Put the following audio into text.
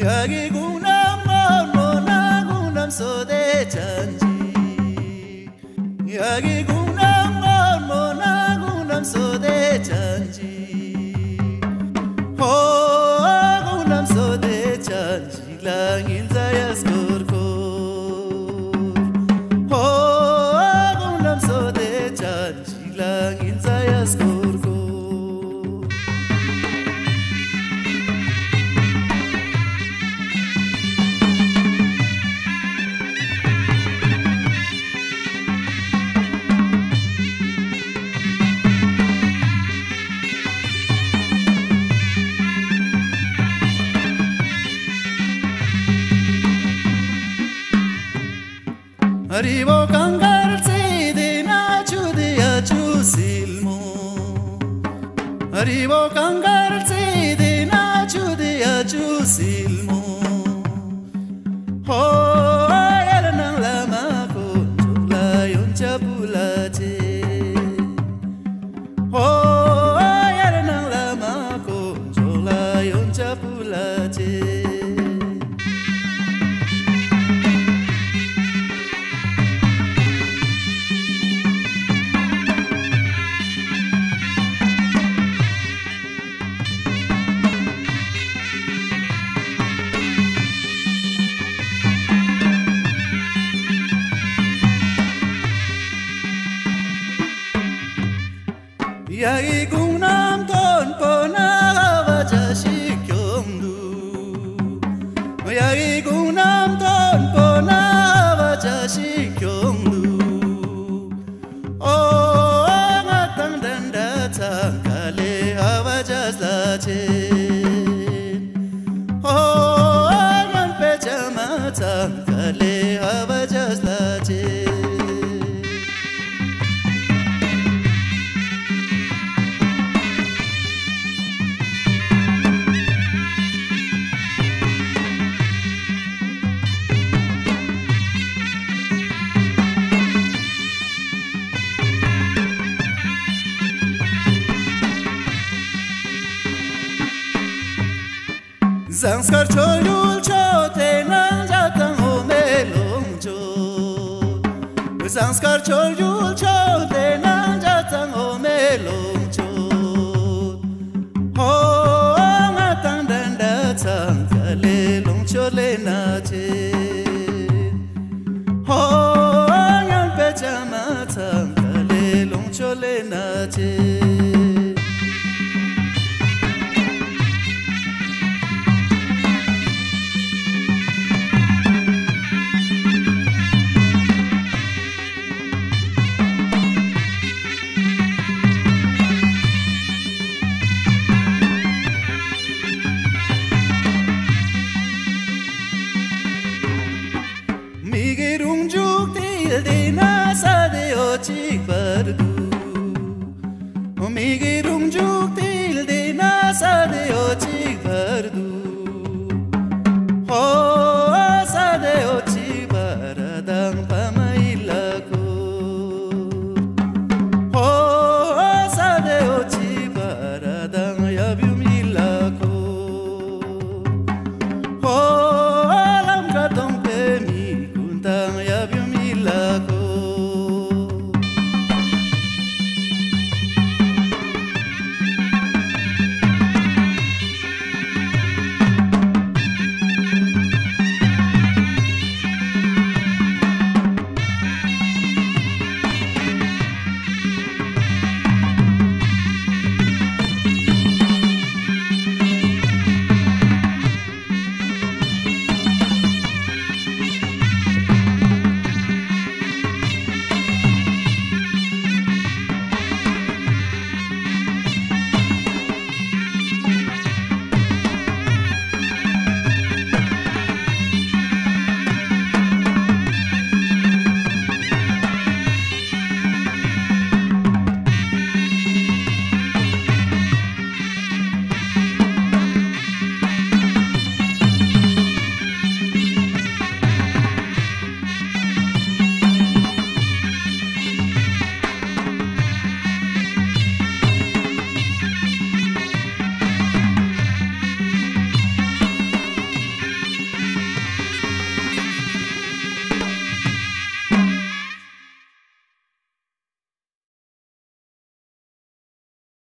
yagi gunam mona gunam sode chanji yagi gunam mona 밤 소대 전지 Arrivo con garzi di naciu di aciu silmo. Arrivo con garzi di naciu di aciu silmo. 야이 궁남 돈보나 바자식 경루 야이 궁남 돈보나 바자식 경루 오가 땅단다 창칼레 아바자사체 오만 빼자마 창칼레 아바자사 Zanskar cholul chote nang jatang o melong cho Zanskar cholul chote nang jatang o melong cho Ho ngatang tang kale long cho le na te guardo. Comigo